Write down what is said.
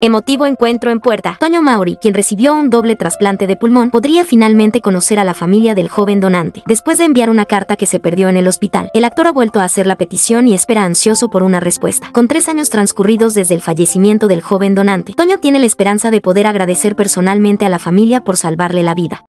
Emotivo encuentro en Puerta. Toño Mauri, quien recibió un doble trasplante de pulmón, podría finalmente conocer a la familia del joven donante. Después de enviar una carta que se perdió en el hospital, el actor ha vuelto a hacer la petición y espera ansioso por una respuesta. Con tres años transcurridos desde el fallecimiento del joven donante, Toño tiene la esperanza de poder agradecer personalmente a la familia por salvarle la vida.